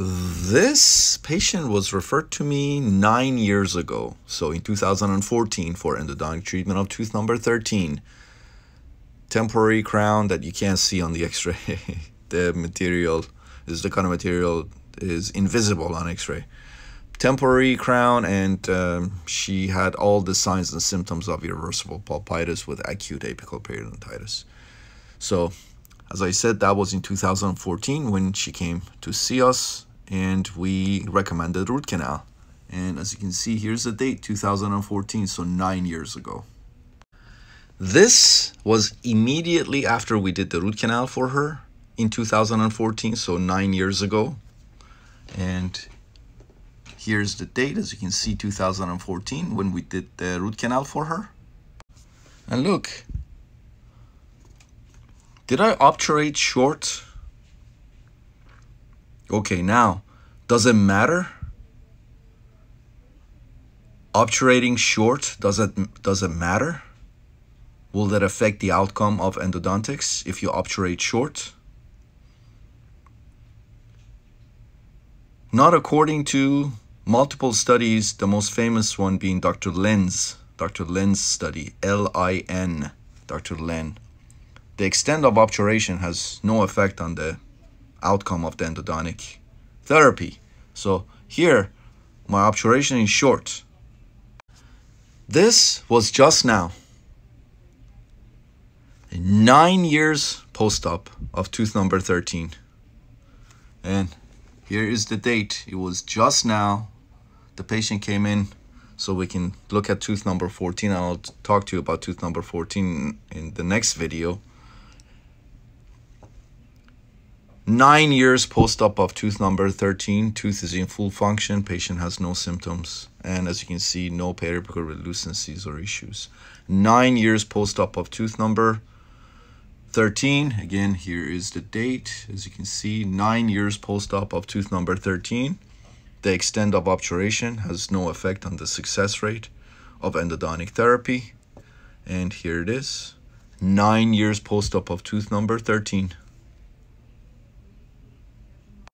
This patient was referred to me nine years ago. So in 2014 for endodontic treatment of tooth number 13. Temporary crown that you can't see on the x-ray. the material is the kind of material is invisible on x-ray. Temporary crown and um, she had all the signs and symptoms of irreversible pulpitis with acute apical periodontitis. So as I said, that was in 2014 when she came to see us and we recommended root canal. And as you can see, here's the date, 2014, so nine years ago. This was immediately after we did the root canal for her in 2014, so nine years ago. And here's the date, as you can see, 2014, when we did the root canal for her. And look, did I obturate short? Okay, now, does it matter? Obturating short, does it, does it matter? Will that affect the outcome of endodontics if you obturate short? Not according to multiple studies, the most famous one being Dr. Lin's, Dr. Lin's study, L-I-N, Dr. Lin. The extent of obturation has no effect on the outcome of the endodontic therapy. So here, my obturation is short. This was just now. Nine years post-op of tooth number 13. And here is the date. It was just now. The patient came in so we can look at tooth number 14. I'll talk to you about tooth number 14 in the next video. Nine years post-op of tooth number 13. Tooth is in full function. Patient has no symptoms. And as you can see, no periapical radiolucencies or issues. Nine years post-op of tooth number 13. Again, here is the date. As you can see, nine years post-op of tooth number 13. The extent of obturation has no effect on the success rate of endodontic therapy. And here it is. Nine years post-op of tooth number 13.